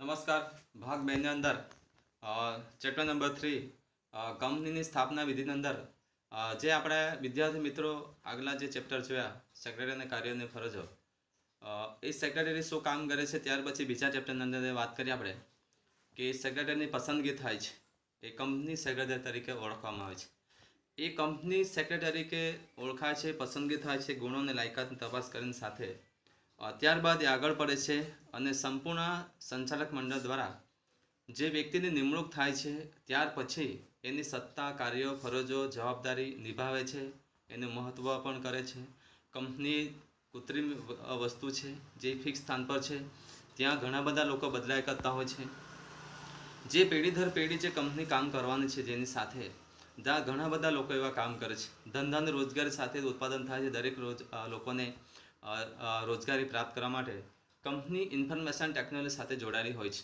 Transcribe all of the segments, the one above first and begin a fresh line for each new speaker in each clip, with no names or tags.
નમસ્કાર, ભાગ બેની અંદર ચેપ્ટર નંબર થ્રી કંપનીની સ્થાપના વિધિની અંદર જે આપણે વિદ્યાર્થી મિત્રો આગલા જે ચેપ્ટર જોયા સેક્રેટરી કાર્યની ફરજો એ સેક્રેટરી શું કામ કરે છે, ત્યાર પછી બીજા ચેપ્ટરની અંદર વાત કરીએ આપણે, કે સેક્રેટરીની પસંદગી થાય છે, એ કંપની સેક્રેટરી તરીકે ઓળખવામાં આવે છે. એ કંપની સેક્રેટરી કે ઓળખાય છે, પસંદગી થાય છે ગુણો અને લાયકાતની તપાસ કરીને સાથે ત્યારબાદ એ આગળ પડે છે અને સંપૂર્ણ સંચાલક મંડળ દ્વારા જે વ્યક્તિની નિમણૂક થાય છે, ત્યાર પછી એની સત્તા, કાર્યો, ફરજો, જવાબદારી નિભાવે છે, એનું મહત્ત્વ પણ કરે છે. કંપની કૃત્રિમ વસ્તુ છે, જે ફિક્સ સ્થાન પર છે, ત્યાં ઘણા બધા લોકો બદલાય કરતા હોય છે. જે પેઢી દર પેઢી જે કંપની કામ કરવાની છે, જેની સાથે ત્યાં ઘણા બધા લોકો એવા કામ કરે છે. ધંધાને રોજગારી સાથે ઉત્પાદન થાય છે, દરેક રોજ લોકોને રોજગારી પ્રાપ્ત કરવા માટે કંપની ઇન્ફોર્મેશન ટેકનોલોજી સાથે જોડાયેલી હોય છે.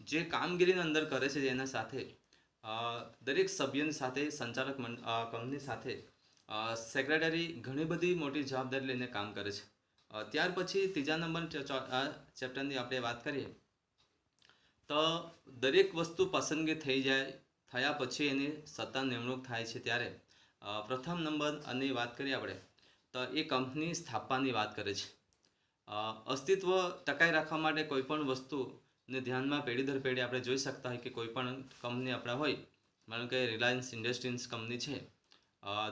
જે કામગીરીની અંદર કરે છે જેના સાથે દરેક સભ્યની સાથે, સંચાલક કંપની સાથે સેક્રેટરી ઘણી બધી મોટી જવાબદારી લઈને કામ કરે છે. ત્યાર પછી ત્રીજા નંબર ચેપ્ટરની આપણે વાત કરીએ, તો દરેક વસ્તુ પસંદગી થઈ જાય, થયા પછી એની સત્તા નિમણૂક થાય છે ત્યારે. પ્રથમ નંબર અને વાત કરીએ આપણે તો એ કંપની સ્થાપવાની વાત કરે છે. અસ્તિત્વ ટકાઈ રાખવા માટે કોઈપણ વસ્તુને ધ્યાનમાં પેઢી દર પેઢી આપણે જોઈ શકતા હોય કે કોઈપણ કંપની આપણા હોય. માનો કે રિલાયન્સ ઇન્ડસ્ટ્રીઝ કંપની છે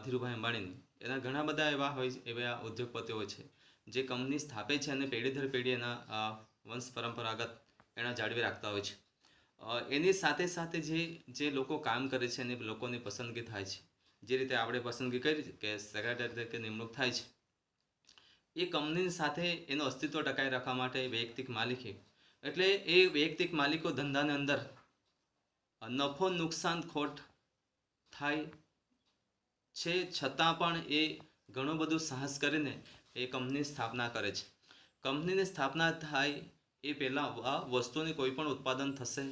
ધીરુભાઈ અંબાણીની. એના ઘણા બધા એવા હોય એવા ઉદ્યોગપતિઓ છે, જે કંપની સ્થાપે છે અને પેઢી દર પેઢી એના વંશ પરંપરાગત એના જાળવી રાખતા હોય છે. એની સાથે સાથે જે જે લોકો કામ કરે છે અને લોકોની પસંદગી થાય છે જે રીતે આપણે પસંદગી કરી કે સેક્રેટરી તરીકે નિમણૂક થાય છે. એ કંપનીની સાથે એનું અસ્તિત્વ ટકાવી રાખવા માટે વૈયક્તિક માલિકી. એટલે એ વૈયક્તિક માલિકો ધંધાની અંદર નફો નુકસાન ખોટ થાય છે, છતાં પણ એ ઘણું બધું સાહસ કરીને એ કંપની સ્થાપના કરે છે. કંપનીની સ્થાપના થાય એ પહેલાં આ વસ્તુની કોઈ પણ ઉત્પાદન થશે,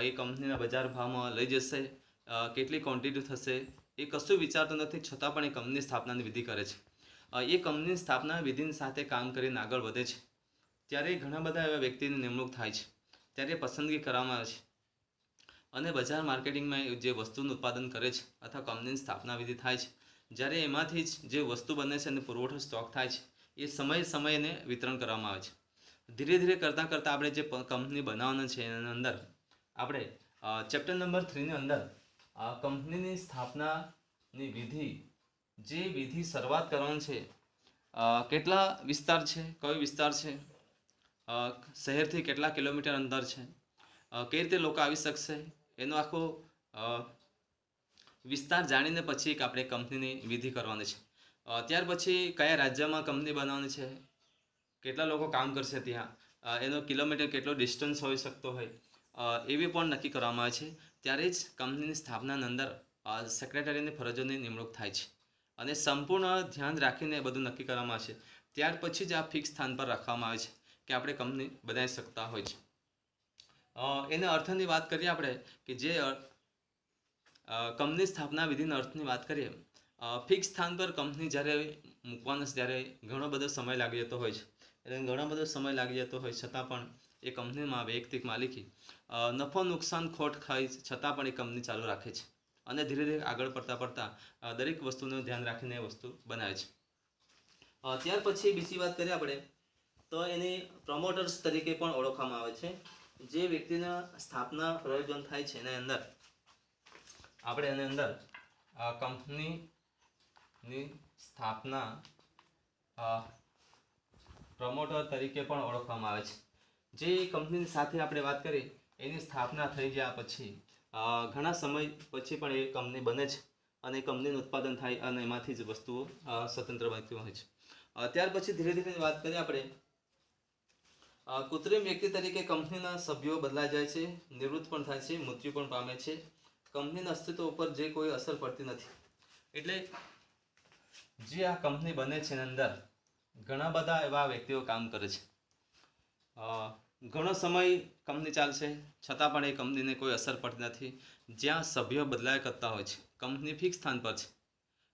એ કંપનીના બજાર ભાવમાં લઈ જશે કેટલી ક્વોન્ટિટી થશે એ કશું વિચારતો નથી, છતાં પણ એ કંપની સ્થાપનાની વિધિ કરે છે. એ કંપની સ્થાપના વિધિની સાથે કામ કરીને આગળ વધે છે. ત્યારે ઘણા બધા એવા વ્યક્તિની નિમણૂક થાય છે. ત્યારે પસંદગી કરવામાં આવે છે. અને બજાર માર્કેટિંગમાં જે વસ્તુનું ઉત્પાદન કરે છે અથવા કંપનીની સ્થાપના વિધિ થાય છે, જ્યારે એમાંથી જ જે વસ્તુ બને છે અને પુરવઠો સ્ટોક થાય છે, એ સમયે સમયને વિતરણ કરવામાં આવે છે. ધીરે ધીરે કરતાં કરતાં આપણે જે કંપની બનાવવાના છે એના અંદર, આપણે ચેપ્ટર નંબર થ્રીની અંદર અ, કંપનીની સ્થાપનાની વિધિ જે વિધિ શરૂઆત કરવાની છે કેટલા વિસ્તાર છે? કયો વિસ્તાર છે? શહેરથી કેટલા કિલોમીટર અંતર છે? કઈ રીતે લોકો આવી શકશે? એનો આખો વિસ્તાર જાણીને પછી એક આપણે કંપનીની વિધિ કરવાની છે. ત્યાર પછી કયા રાજ્યમાં કંપની બનાવવાની છે? કેટલા લોકો કામ કરશે ત્યાં? એનો કિલોમીટર કેટલો ડિસ્ટન્સ હોઈ શકતો હોય? એવી પણ નક્કી કરવામાં આવે છે. ત્યારે જ કંપનીની સ્થાપનાની અંદર સેક્રેટરીની ફરજોની નિમણૂક થાય છે. અને સંપૂર્ણ ધ્યાન રાખીને બધું નક્કી કરવામાં આવે છે ત્યાર પછી જ આ ફિક્સ સ્થાન પર રાખવામાં આવે છે કે આપણે કંપની બનાવી શકતા હોય છે. એને અર્થની વાત કરીએ આપણે કે જે કંપની સ્થાપના વિધિના અર્થની વાત કરીએ ફિક્સ સ્થાન પર કંપની જ્યારે મૂકવાનો ત્યારે ઘણો બધો સમય લાગી જતો હોય છે. એટલે ઘણો બધો સમય લાગી જતો હોય છતાં પણ એ કંપનીમાં વૈયક્તિક માલિકી નફો નુકસાન ખોટ ખાઈ છતાં પણ એ કંપની ચાલુ રાખે છે અને ધીરે ધીરે આગળ પડતા પડતા દરેક વસ્તુનું ધ્યાન રાખીને એ વસ્તુ બનાવે છે. ત્યાર પછી બીજી વાત કરીએ આપણે, તો એને પ્રમોટર્સ તરીકે પણ ઓળખવામાં આવે છે. જે વ્યક્તિના સ્થાપના પ્રયોજન થાય છે એના અંદર, આપણે એની અંદર કંપનીની સ્થાપના પ્રમોટર તરીકે પણ ઓળખવામાં આવે છે. જે કંપનીની સાથે આપણે વાત કરી એની સ્થાપના થઈ ગયા પછી ઘણા સમય પછી પણ એ કંપની બને છે અને કંપનીનું ઉત્પાદન થાય અને એમાંથી જ વસ્તુઓ સ્વતંત્ર બનતી હોય છે. ત્યાર પછી ધીરે ધીરે વાત કરીએ આપણે. કૃત્રિમ વ્યક્તિ તરીકે કંપનીના સભ્યો બદલાઈ જાય છે, નિવૃત્ત પણ થાય છે, મૃત્યુ પણ પામે છે. કંપનીના અસ્તિત્વ ઉપર જે કોઈ અસર પડતી નથી. એટલે જે આ કંપની બને છે એની અંદર ઘણા બધા એવા વ્યક્તિઓ કામ કરે છે. ઘણો સમય કંપની ચાલશે, છતાં પણ એ કંપનીને કોઈ અસર પડતી નથી. જ્યાં સભ્યો બદલાયા કરતા હોય છે, કંપની ફિક્સ સ્થાન પર છે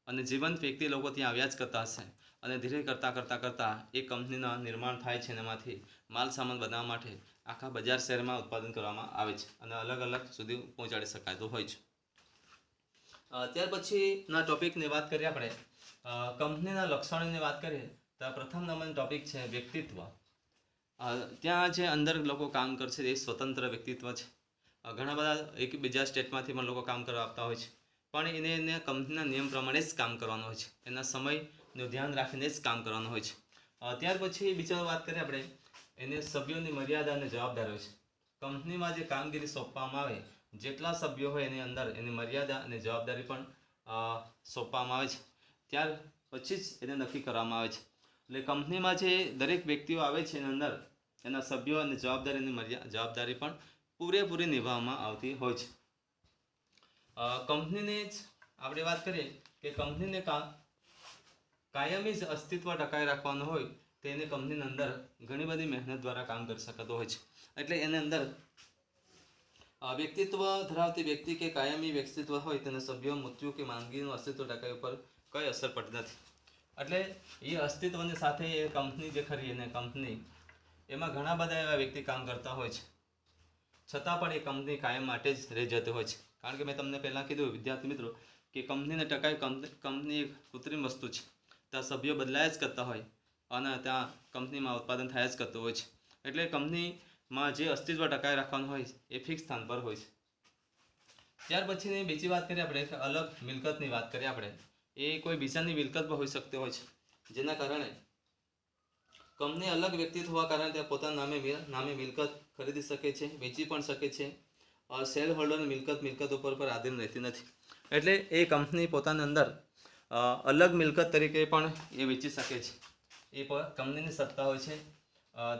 અને જીવંત વ્યક્તિ લોકો ત્યાં આવ્યા જ કરતા હશે અને ધીરે કરતાં કરતાં કરતાં એ કંપનીના નિર્માણ થાય છે અને એમાંથી માલ સામાન બનાવવા માટે આખા બજાર શહેરમાં ઉત્પાદન કરવામાં આવે છે અને અલગ અલગ સુધી પહોંચાડી શકાતું હોય છે. ત્યાર પછીના ટોપિકની વાત કરીએ આપણે. કંપનીના લક્ષણોની વાત કરીએ તો પ્રથમ નંબરનો ટોપિક છે વ્યક્તિત્વ. ત્યાં જે અંદર લોકો કામ કરશે એ સ્વતંત્ર વ્યક્તિત્વ છે. ઘણા બધા એકબીજા સ્ટેટમાંથી પણ લોકો કામ કરવા આપતા હોય છે. પણ એને એને કંપનીના નિયમ પ્રમાણે જ કામ કરવાનું હોય છે. એના સમયનું ધ્યાન રાખીને જ કામ કરવાનું હોય છે. ત્યાર પછી બીજા વાત કરીએ આપણે. એને સભ્યોની મર્યાદા અને જવાબદારી હોય છે. કંપનીમાં જે કામગીરી સોંપવામાં આવે, જેટલા સભ્યો હોય એની અંદર એની મર્યાદા અને જવાબદારી પણ સોંપવામાં આવે છે. ત્યાર પછી જ એને નક્કી કરવામાં આવે છે. એટલે કંપનીમાં જે દરેક વ્યક્તિઓ આવે છે એની અંદર, એના સભ્યો અને જવાબદારીની મર્યા, જવાબદારી પણ પૂરેપૂરી નિભાવવામાં આવતી હોય છે. કંપનીને જ આપણે વાત કરીએ કે કંપનીને કાયમી જ અસ્તિત્વ ટકાવી રાખવાનું હોય તો એને કંપનીની અંદર ઘણી બધી મહેનત દ્વારા કામ કરી શકાતું હોય છે. એટલે એની અંદર વ્યક્તિત્વ ધરાવતી વ્યક્તિ કે કાયમી વ્યક્તિત્વ હોય તેના સભ્યો મૃત્યુ કે માંદગીનું અસ્તિત્વ ટકાવી ઉપર કંઈ અસર પડતી નથી. એટલે એ અસ્તિત્વની સાથે એ કંપની જે ખરી એને કંપની એમાં ઘણા બધા એવા વ્યક્તિ કામ કરતા હોય છે. છતાં પણ એ કંપની કાયમ માટે જ રહી જતી હોય છે. કારણ કે મેં તમને પહેલાં કીધું, વિદ્યાર્થી મિત્રો, કે કંપનીને ટકાય કંપની એક કૃત્રિમ વસ્તુ છે. ત્યાં સભ્યો બદલાયા જ કરતા હોય અને ત્યાં કંપનીમાં ઉત્પાદન થયા જ કરતું હોય છે. એટલે કંપનીમાં જે અસ્તિત્વ ટકાવી રાખવાનું હોય એ ફિક્સ સ્થાન પર હોય છે. ત્યાર પછીની બીજી વાત કરીએ આપણે અલગ મિલકતની વાત કરીએ આપણે. એ કોઈ બીજાની મિલકત પણ હોઈ શકતી હોય છે. જેના કારણે કંપની અલગ વ્યક્તિત્વ હોવા કારણે તે પોતાના નામે નામે મિલકત ખરીદી શકે છે, વેચી પણ શકે છે શેર હોલ્ડરની મિલકત મિલકત ઉપર પર આધીન રહેતી નથી. એટલે એ કંપની પોતાની અંદર અલગ મિલકત તરીકે પણ એ વેચી શકે છે. એ પણ કંપનીની સત્તા હોય છે.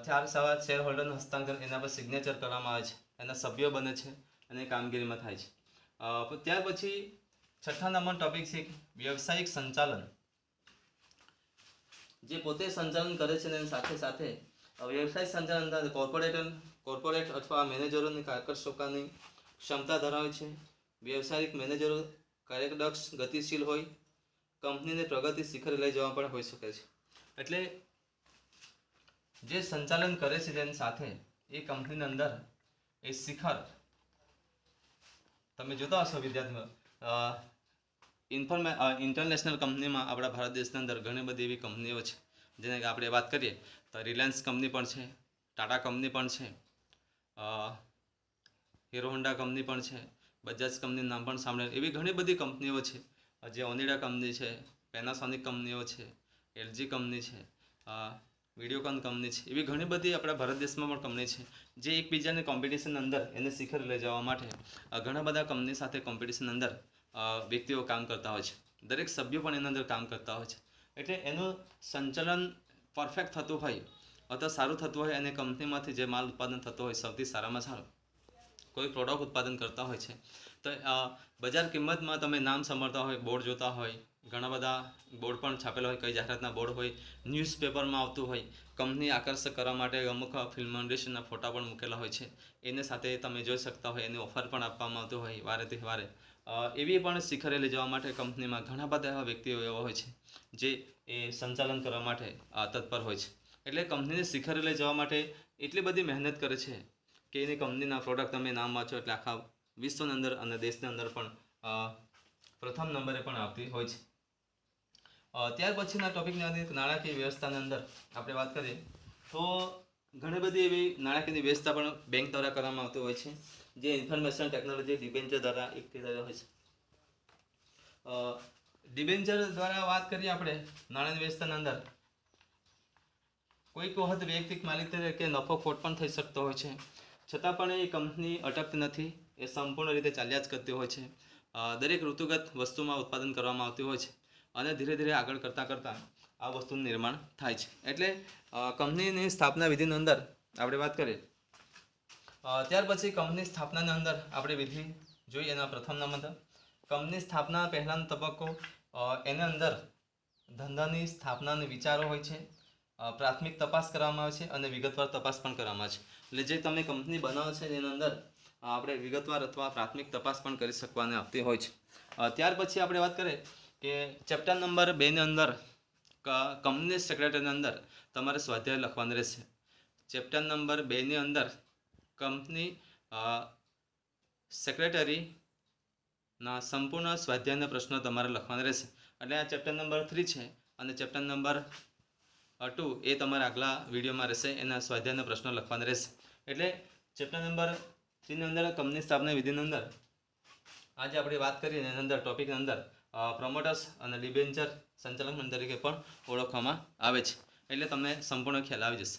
ત્યાર સવાર શેર હોલ્ડરનું હસ્તાંતર એના પર સિગ્નેચર કરવામાં આવે છે. એના સભ્યો બને છે અને કામગીરીમાં થાય છે. ત્યાર પછી છઠ્ઠા નંબર ટોપિક છે વ્યવસાયિક સંચાલન. જે પોતે સંચાલન કરે છે એની સાથે સાથે વ્યવસાય સંચાલન અંદર કોર્પોરેટ કોર્પોરેટ અથવા મેનેજરોની કાર્યક્ષમતાની ક્ષમતા ધરાવે છે. વ્યવસાયિક મેનેજરો કાર્યદક્ષ ગતિશીલ હોય, કંપનીને પ્રગતિ શિખરે લઈ જવા પણ હોઈ શકે છે. એટલે જે સંચાલન કરે છે તેની સાથે એ કંપનીની અંદર એ શિખર, તમે જોતા હશો વિદ્યાર્થીઓ ઇન્ફોર્મે ઇન્ટરનેશનલ કંપનીમાં આપણા ભારત દેશની અંદર ઘણી બધી એવી કંપનીઓ છે. જેને આપણે વાત કરીએ તો રિલાયન્સ કંપની પણ છે ટાટા કંપની પણ છે હીરો હોન્ડા કંપની પણ છે બજાજ કંપનીનું નામ પણ સાંભળે એવી ઘણી બધી કંપનીઓ છે. જે ઓનિડા કંપની છે પેનાસોનિક કંપનીઓ છે એલજી કંપની છે વિડીયોકોન કંપની છે. એવી ઘણી બધી આપણા ભારત દેશમાં પણ કંપની છે. જે એકબીજાને કોમ્પિટિશન અંદર એને શિખર લઈ જવા માટે ઘણા બધા કંપની સાથે કોમ્પિટિશન અંદર વ્યક્તિઓ કામ કરતા હોય છે. દરેક સભ્યો પણ એના અંદર કામ કરતા હોય છે. એટલે એનું સંચાલન પરફેક્ટ થતું હોય, અથવા સારું થતું હોય અને કંપનીમાંથી જે માલ ઉત્પાદન થતો હોય સૌથી સારામાં સારો. કોઈ પ્રોડક્ટ ઉત્પાદન કરતા હોય છે. તો બજાર કિંમતમાં તમે નામ સાંભળતા હોય બોર્ડ જોતા હોય ઘણા બધા બોર્ડ પણ છાપેલા હોય, કઈ જાહેરાતના બોર્ડ હોય, ન્યૂઝપેપરમાં આવતું હોય, કંપની આકર્ષક કરવા માટે અમુક ફિલ્મ ઇન્ડસ્ટ્રીના ફોટા પણ મૂકેલા હોય છે. એને સાથે તમે જોઈ શકતા હોય, એની ઓફર પણ આપવામાં આવતું હોય, વારે તહેવારે એવી પણ શિખરે લઈ જવા માટે કંપનીમાં ઘણા બધા એવા વ્યક્તિઓ એવા હોય છે, જે એ સંચાલન કરવા માટે તત્પર હોય છે. એટલે કંપનીને શિખરે લઈ જવા માટે એટલી બધી મહેનત કરે છે કે એની કંપનીના પ્રોડક્ટ તમે નામ વાંચો એટલે આખા વિશ્વની અંદર અને દેશની અંદર પણ પ્રથમ નંબરે પણ આવતી હોય છે. ત્યાર પછીના ટોપિકની અંદર નાણાકીય વ્યવસ્થાની અંદર આપણે વાત કરીએ. તો ઘણી બધી એવી નાણાકીયની વ્યવસ્થા પણ બેંક દ્વારા કરવામાં આવતી હોય છે, જે ઇન્ફોર્મેશન ટેકનોલોજી ડિબેન્ચર દ્વારા એકઠી થયેલો હોય છે. ડિબેન્ચર દ્વારા વાત કરીએ આપણે નાણાંની વ્યવસ્થાની અંદર. કોઈક વખત વૈયક્તિક માલિક તરીકે નફો ખોટ પણ થઈ શકતો હોય છે. છતાં પણ એ કંપની અટકતી નથી, એ સંપૂર્ણ રીતે ચાલ્યા જ કરતી હોય છે. દરેક ઋતુગત વસ્તુમાં ઉત્પાદન કરવામાં આવતી હોય છે. અને ધીરે ધીરે આગળ કરતાં કરતાં આ વસ્તુનું નિર્માણ થાય છે. એટલે કંપનીની સ્થાપના વિધિની અંદર આપણે વાત કરીએ. ત્યાર પછી કંપની સ્થાપનાની અંદર આપણે વિધિ જોઈએ એના પ્રથમ નંબર કંપની સ્થાપના પહેલાંનો તબક્કો એની અંદર ધંધાની સ્થાપનાના વિચારો હોય છે પ્રાથમિક તપાસ કરવામાં આવે છે અને વિગતવાર તપાસ પણ કરવામાં આવે છે. એટલે જે તમે કંપની બનાવો છે એની અંદર આપણે વિગતવાર અથવા પ્રાથમિક તપાસ પણ કરી શકવાની આવતી હોય છે. ત્યાર પછી આપણે વાત કરીએ કે ચેપ્ટર નંબર બેની અંદર કંપની સેક્રેટરીની અંદર તમારે સ્વાધ્યાય લખવાનું રહેશે. ચેપ્ટર નંબર બેની અંદર કંપની સેક્રેટરીના સંપૂર્ણ સ્વાધ્યાયના પ્રશ્નો તમારે લખવાના રહેશે. એટલે આ ચેપ્ટર નંબર થ્રી છે અને ચેપ્ટર નંબર ટુ એ તમારા આગલા વિડીયોમાં રહેશે. એના સ્વાધ્યાયના પ્રશ્નો લખવાના રહેશે. એટલે ચેપ્ટર નંબર થ્રીની અંદર કંપની સ્થાપના વિધિની અંદર આજે આપણે વાત કરીએ એની અંદર ટોપિકની અંદર પ્રમોટર્સ અને ડિબેન્ચર સંચાલક તરીકે પણ ઓળખવામાં આવે છે. એટલે તમને સંપૂર્ણ ખ્યાલ આવી જશે.